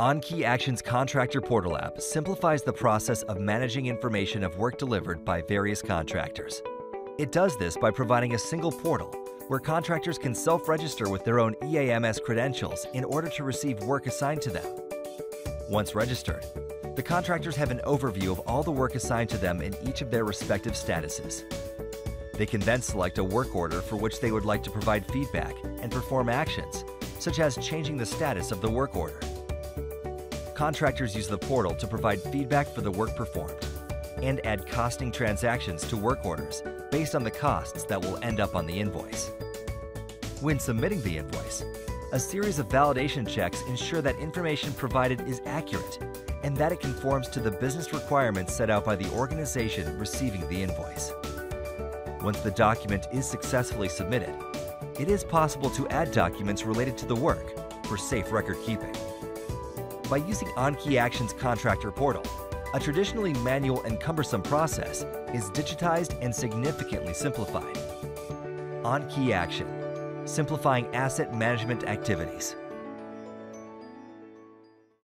On Key Action's Contractor Portal app simplifies the process of managing information of work delivered by various contractors. It does this by providing a single portal where contractors can self-register with their own EAMS credentials in order to receive work assigned to them. Once registered, the contractors have an overview of all the work assigned to them in each of their respective statuses. They can then select a work order for which they would like to provide feedback and perform actions, such as changing the status of the work order. Contractors use the portal to provide feedback for the work performed and add costing transactions to work orders based on the costs that will end up on the invoice. When submitting the invoice, a series of validation checks ensure that information provided is accurate and that it conforms to the business requirements set out by the organization receiving the invoice. Once the document is successfully submitted, it is possible to add documents related to the work for safe record keeping. By using On Key Action's contractor portal, a traditionally manual and cumbersome process is digitized and significantly simplified. On Key Action, simplifying asset management activities.